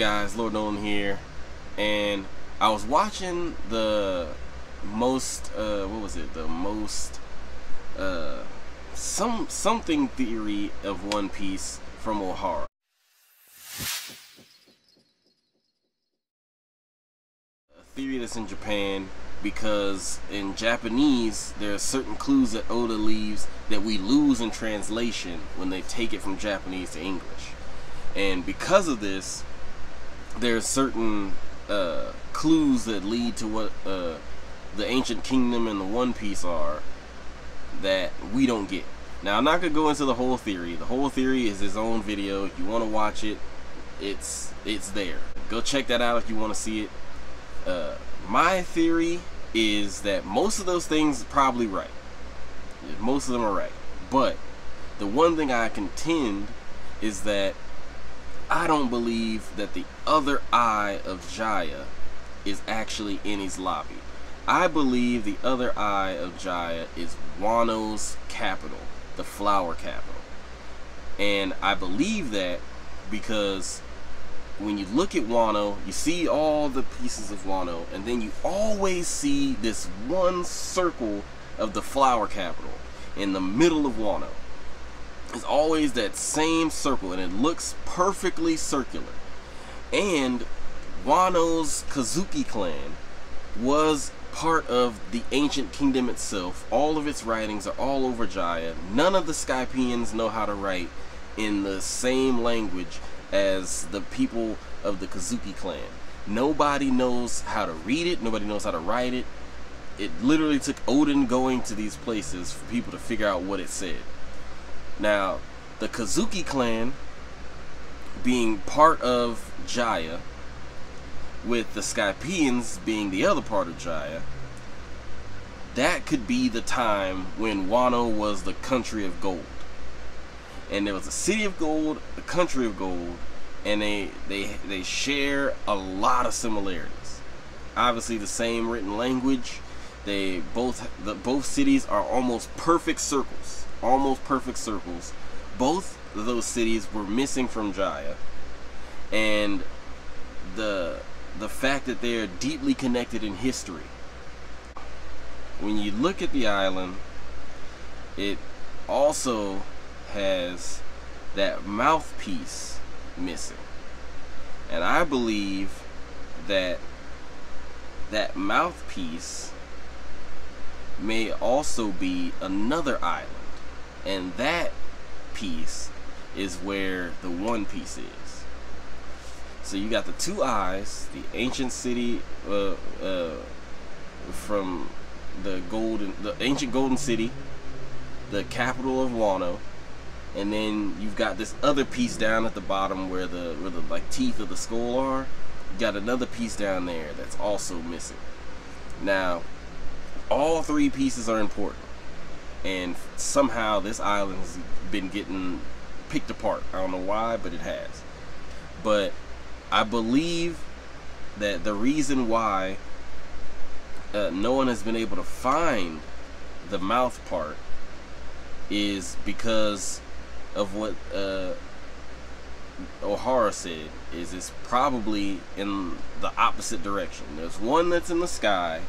guys? Lord Nollan here, and I was watching the most uh, what was it? The most uh, some something theory of One Piece from Ohara. A theory that's in Japan because in Japanese there are certain clues that Oda leaves that we lose in translation when they take it from Japanese to English. And because of this, there's certain uh, clues that lead to what uh, the ancient kingdom and the One Piece are that we don't get. Now I'm not gonna go into the whole theory. The whole theory is his own video. If you want to watch it, it's it's there. Go check that out if you want to see it. Uh, my theory is that most of those things are probably right. Most of them are right. But the one thing I contend is that I don't believe that the other eye of Jaya is actually in Enies Lobby. I believe the other eye of Jaya is Wano's capital, the flower capital. And I believe that because when you look at Wano, you see all the pieces of Wano, and then you always see this one circle of the flower capital in the middle of Wano. It's always that same circle, and it looks perfectly circular. And Wano's Kozuki clan was part of the ancient kingdom itself. All of its writings are all over Jaya. None of the Skypieans know how to write in the same language as the people of the Kozuki clan. Nobody knows how to read it, nobody knows how to write it. It literally took Oden going to these places for people to figure out what it said. Now, the Kozuki clan being part of Jaya, with the Skypieans being the other part of Jaya, that could be the time when Wano was the country of gold. And there was a city of gold, a country of gold, and they they they share a lot of similarities. Obviously the same written language. They both the both cities are almost perfect circles. Almost perfect circles. Both of those cities were missing from Jaya. And the the fact that they are deeply connected in history. When you look at the island, it also has that mouthpiece missing. And I believe that that mouthpiece may also be another island. And that piece is where the one piece is. So you got the two eyes, the ancient city uh, uh, from the golden, the ancient golden city, the capital of Wano, and then you've got this other piece down at the bottom where the where the like teeth of the skull are. You got another piece down there that's also missing. Now, all three pieces are important, and somehow this island's been getting picked apart. I don't know why, but it has. But I believe that the reason why uh, no one has been able to find the mouth part is because of what uh, Ohara said. Is it's probably in the opposite direction. There's one that's in the sky.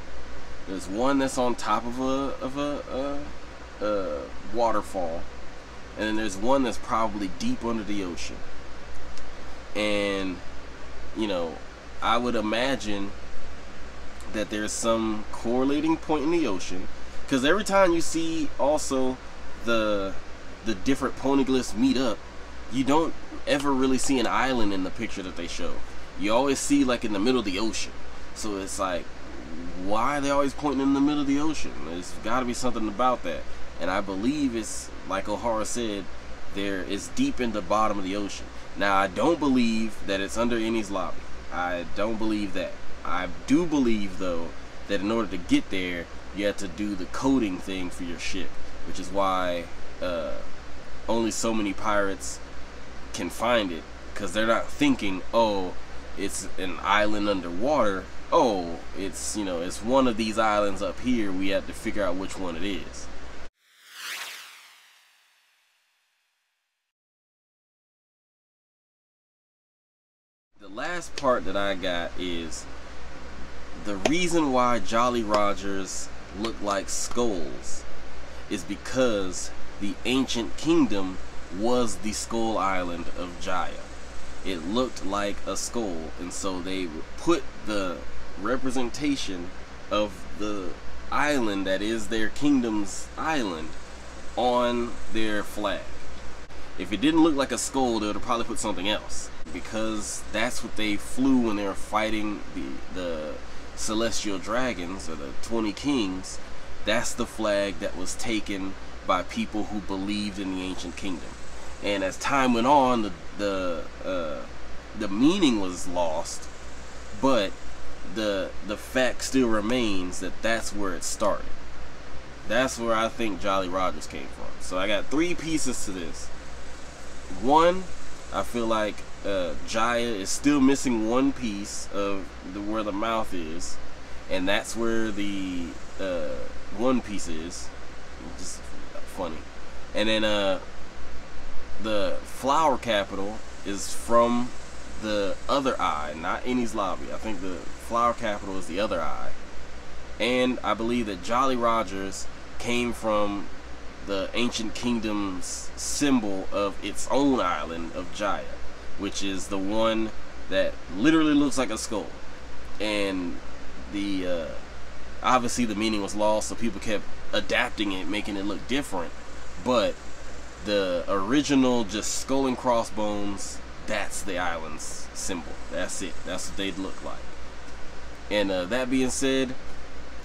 There's one that's on top of a of a, a, a waterfall, and then there's one that's probably deep under the ocean. And you know, I would imagine that there's some correlating point in the ocean because every time you see also the the different poneglyphs meet up you don't ever really see an island in the picture that they show you always see like in the middle of the ocean so it's like why are they always pointing in the middle of the ocean. There's got to be something about that. And i believe it's like ohara said there is deep in the bottom of the ocean. Now i don't believe that it's under Enies lobby. I don't believe that. I do believe though that in order to get there, you have to do the coating thing for your ship, which is why uh, only so many pirates can find it because they're not thinking, oh, it's an island underwater. Oh, it's you know, it's one of these islands up here. We have to figure out which one it is. The last part that I got is the reason why Jolly Rogers look like skulls is because the ancient kingdom was the skull island of Jaya. It looked like a skull, and so they put the representation of the island that is their kingdom's island on their flag. If it didn't look like a skull, they would have probably put something else because that's what they flew when they were fighting the the celestial dragons or the 20 kings. That's the flag that was taken by people who believed in the ancient kingdom. And as time went on, the the uh, the meaning was lost, but the the fact still remains that that's where it started. That's where I think Jolly Rogers came from. So I got three pieces to this. One, I feel like uh, Jaya is still missing one piece of the, where the mouth is, and that's where the uh, one piece is. Just funny. And then uh, the flower capital is from the other eye, not Enies Lobby. I think the flower capital is the other eye. And I believe that Jolly Rogers came from the ancient kingdom's symbol of its own island of Jaya, which is the one that literally looks like a skull. And the uh, obviously the meaning was lost, so people kept adapting it, making it look different. But the original, just skull and crossbones, that's the island's symbol. That's it. That's what they'd look like. And uh, that being said,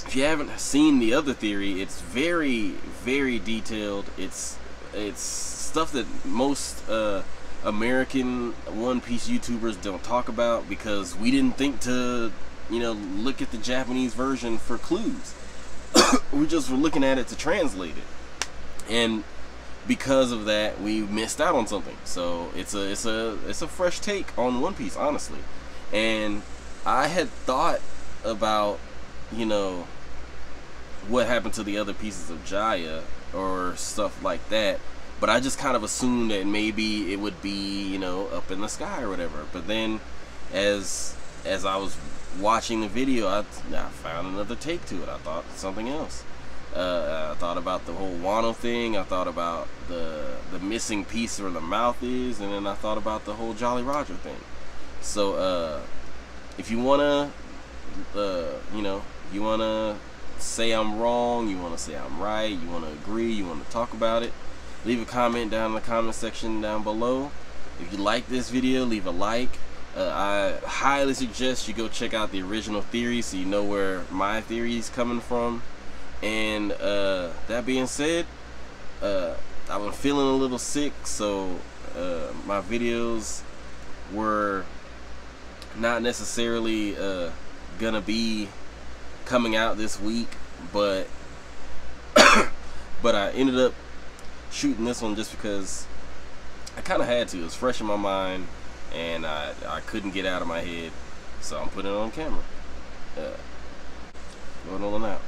if you haven't seen the other theory, it's very, very detailed. It's it's stuff that most uh, American One Piece YouTubers don't talk about because we didn't think to, you know, look at the Japanese version for clues. we just were looking at it to translate it, and because of that, we missed out on something. So it's a it's a it's a fresh take on One Piece, honestly. And I had thought about, you know, what happened to the other pieces of Jaya or stuff like that. But I just kind of assumed that maybe it would be, you know, up in the sky or whatever. But then, as as I was watching the video, I, I found another take to it. I thought something else. Uh, I thought about the whole Wano thing. I thought about the the missing piece where the mouth is, and then I thought about the whole Jolly Roger thing. So, uh, if you wanna, uh, you know, you wanna say I'm wrong, you want to say I'm right, you want to agree, you want to talk about it, leave a comment down in the comment section down below. If you like this video, leave a like. Uh, I highly suggest you go check out the original theory so you know where my theory is coming from. And uh, that being said, uh, I've been feeling a little sick, so uh, my videos were not necessarily uh, gonna be coming out this week, but but I ended up shooting this one just because I kind of had to. It was fresh in my mind, and I I couldn't get out of my head, so I'm putting it on camera. Uh, going on out.